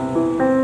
Música